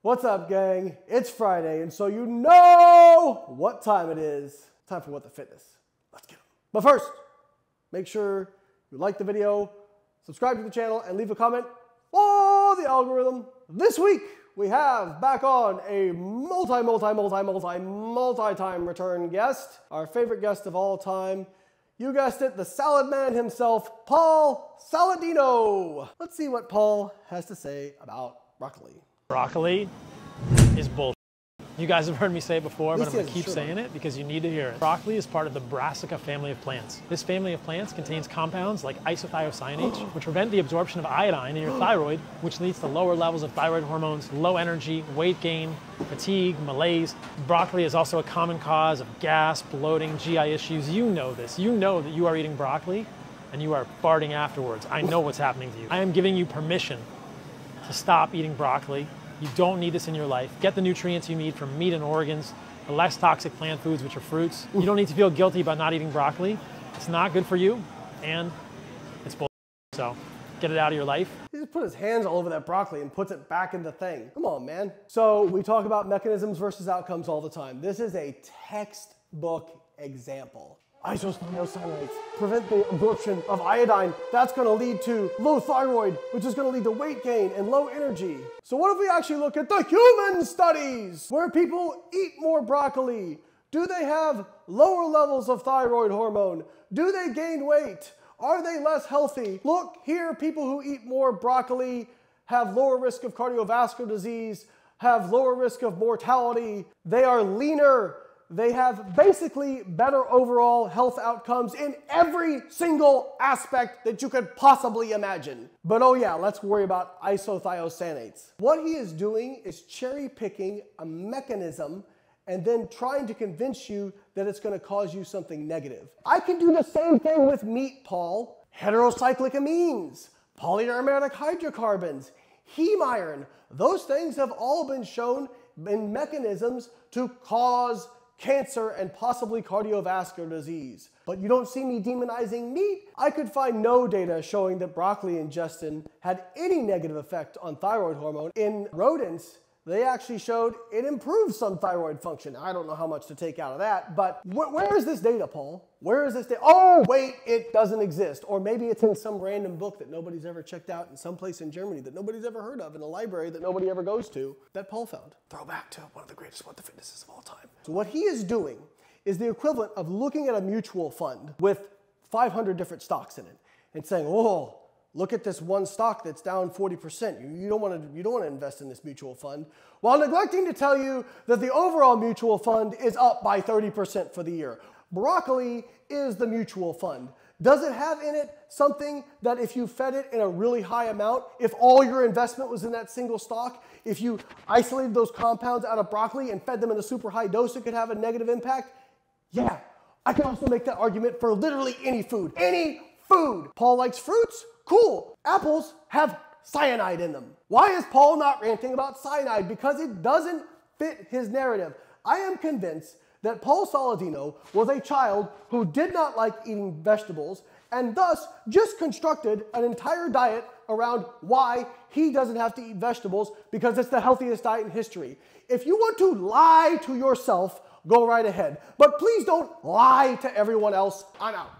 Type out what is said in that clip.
What's up, gang? It's Friday, and so you know what time it is. Time for What the Fitness. Let's get 'em. But first, make sure you like the video, subscribe to the channel, and leave a comment for the algorithm. This week, we have back on a multi, multi, multi, multi, multi-time return guest, our favorite guest of all time. You guessed it, the salad man himself, Paul Saladino. Let's see what Paul has to say about broccoli. Broccoli is bullshit. You guys have heard me say it before, but I'm gonna keep true. saying it because you need to hear it. Broccoli is part of the Brassica family of plants. This family of plants contains compounds like isothiocyanate, which prevent the absorption of iodine in your thyroid, which leads to lower levels of thyroid hormones, low energy, weight gain, fatigue, malaise. Broccoli is also a common cause of gas, bloating, GI issues. You know this. You know that you are eating broccoli and you are farting afterwards. I know what's happening to you. I am giving you permission to stop eating broccoli. You don't need this in your life. Get the nutrients you need from meat and organs, the less toxic plant foods, which are fruits. You don't need to feel guilty about not eating broccoli. It's not good for you, and it's bull. So get it out of your life. He just put his hands all over that broccoli and puts it back in the thing. Come on, man. So we talk about mechanisms versus outcomes all the time. This is a textbook example. Isocyanates prevent the absorption of iodine. That's going to lead to low thyroid, which is going to lead to weight gain and low energy. So what if we actually look at the human studies where people eat more broccoli? Do they have lower levels of thyroid hormone? Do they gain weight? Are they less healthy? Look here, people who eat more broccoli have lower risk of cardiovascular disease, have lower risk of mortality. They are leaner. They have basically better overall health outcomes in every single aspect that you could possibly imagine. But oh yeah, let's worry about isothiocyanates. What he is doing is cherry picking a mechanism and then trying to convince you that it's going to cause you something negative. I can do the same thing with meat, Paul. Heterocyclic amines, polyaromatic hydrocarbons, heme iron. Those things have all been shown in mechanisms to cause cancer and possibly cardiovascular disease. But you don't see me demonizing meat. I could find no data showing that broccoli ingestion had any negative effect on thyroid hormone. In rodents, they actually showed it improves some thyroid function. I don't know how much to take out of that, but wh- where is this data, Paul? Where is this data? Oh, wait, it doesn't exist. Or maybe it's in some random book that nobody's ever checked out in some place in Germany that nobody's ever heard of in a library that nobody ever goes to that Paul found. Throw back to one of the greatest What the Fitnesses of all time. So what he is doing is the equivalent of looking at a mutual fund with 500 different stocks in it and saying, oh, look at this one stock that's down 40%. You, you don't want to you don't want to invest in this mutual fund while neglecting to tell you that the overall mutual fund is up by 30% for the year. Broccoli is the mutual fund. Does it have in it something that if you fed it in a really high amount, if all your investment was in that single stock, if you isolated those compounds out of broccoli and fed them in a super high dose, it could have a negative impact? Yeah. I can also make that argument for literally any food. Any food. Paul likes fruits? Cool. Apples have cyanide in them. Why is Paul not ranting about cyanide? Because it doesn't fit his narrative. I am convinced that Paul Saladino was a child who did not like eating vegetables and thus just constructed an entire diet around why he doesn't have to eat vegetables because it's the healthiest diet in history. If you want to lie to yourself, go right ahead. But please don't lie to everyone else. I'm out.